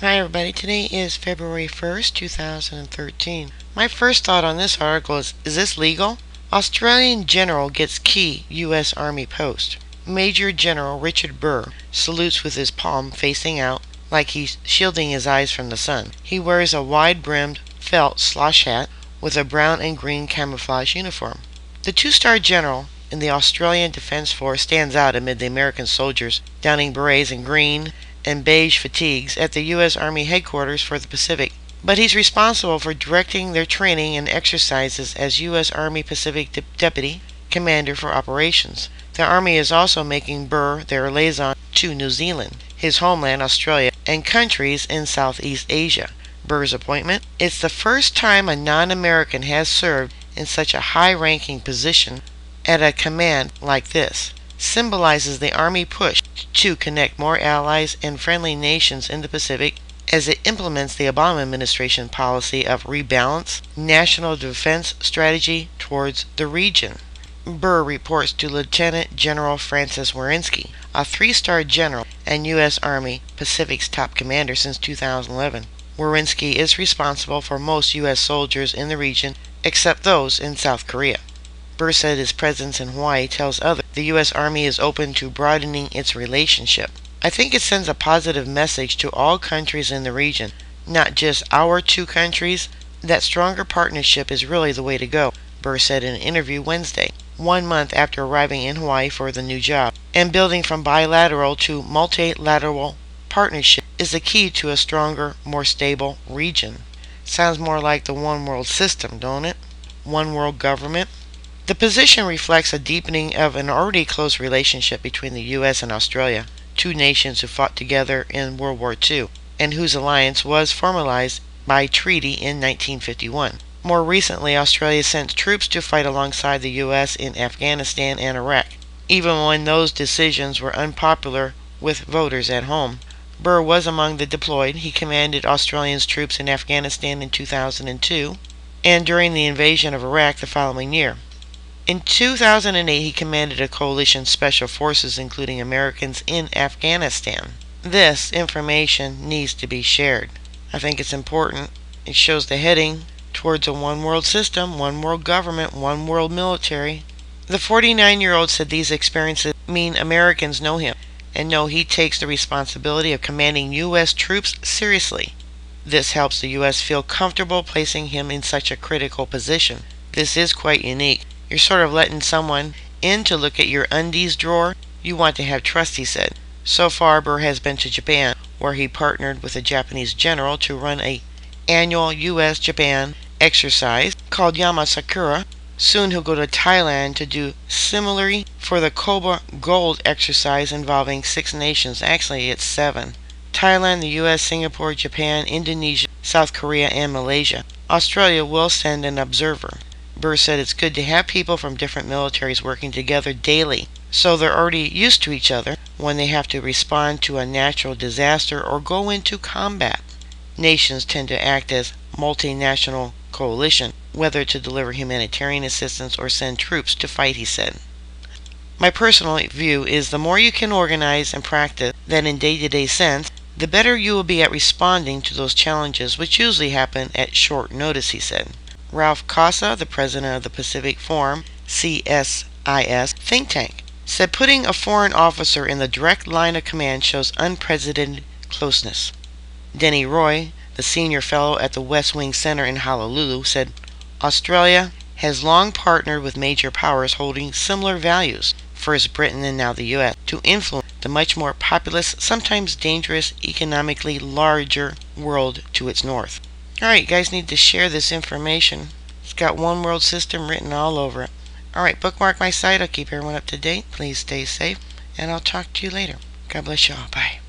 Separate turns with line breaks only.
Hi everybody, today is February 1st, 2013. My first thought on this article is, is this legal? Australian general gets key U.S. Army post. Major General Richard Burr salutes with his palm facing out, like he's shielding his eyes from the sun. He wears a wide-brimmed felt slouch hat with a brown and green camouflage uniform. The two-star general in the Australian Defence Force stands out amid the American soldiers donning berets and green and beige fatigues at the U.S. Army headquarters for the Pacific, but he's responsible for directing their training and exercises as U.S. Army Pacific De Deputy Commander for Operations. The Army is also making Burr their liaison to New Zealand, his homeland Australia, and countries in Southeast Asia. Burr's appointment? It's the first time a non-American has served in such a high-ranking position at a command like this. Symbolizes the Army push to connect more allies and friendly nations in the Pacific as it implements the Obama administration policy of rebalance national defense strategy towards the region. Burr reports to Lieutenant General Francis Wiercinski, a three-star general and U.S. Army Pacific's top commander since 2011. Wiercinski is responsible for most U.S. soldiers in the region except those in South Korea. Burr said his presence in Hawaii tells others the U.S. Army is open to broadening its relationship. I think it sends a positive message to all countries in the region, not just our two countries, that stronger partnership is really the way to go, Burr said in an interview Wednesday, one month after arriving in Hawaii for the new job. And building from bilateral to multilateral partnership is the key to a stronger, more stable region. Sounds more like the one world system, don't it? One world government. The position reflects a deepening of an already close relationship between the U.S. and Australia, two nations who fought together in World War II, and whose alliance was formalized by treaty in 1951. More recently, Australia sent troops to fight alongside the U.S. in Afghanistan and Iraq, even when those decisions were unpopular with voters at home. Burr was among the deployed. He commanded Australians' troops in Afghanistan in 2002 and during the invasion of Iraq the following year. In 2008, he commanded a coalition special forces including Americans in Afghanistan. This information needs to be shared. I think it's important. It shows the heading towards a one world system, one world government, one world military. The 49 year old said these experiences mean Americans know him and know he takes the responsibility of commanding U.S. troops seriously. This helps the U.S. feel comfortable placing him in such a critical position. This is quite unique. You're sort of letting someone in to look at your undies drawer. You want to have trust, he said. So far, Burr has been to Japan, where he partnered with a Japanese general to run a annual U.S.-Japan exercise called Yamasakura. Soon he'll go to Thailand to do similarly for the Cobra Gold exercise involving six nations. Actually, it's seven. Thailand, the US, Singapore, Japan, Indonesia, South Korea, and Malaysia. Australia will send an observer. Burr said it's good to have people from different militaries working together daily, so they're already used to each other when they have to respond to a natural disaster or go into combat. Nations tend to act as multinational coalition, whether to deliver humanitarian assistance or send troops to fight, he said. My personal view is the more you can organize and practice that in day-to-day sense, the better you will be at responding to those challenges which usually happen at short notice, he said. Ralph Cossa, the president of the Pacific Forum, CSIS think tank, said putting a foreign officer in the direct line of command shows unprecedented closeness. Denny Roy, the senior fellow at the West Wing Center in Honolulu, said Australia has long partnered with major powers holding similar values, first Britain and now the US, to influence the much more populous, sometimes dangerous, economically larger world to its north. Alright, you guys need to share this information. It's got One World System written all over it. Alright, bookmark my site. I'll keep everyone up to date. Please stay safe, and I'll talk to you later. God bless you all. Bye.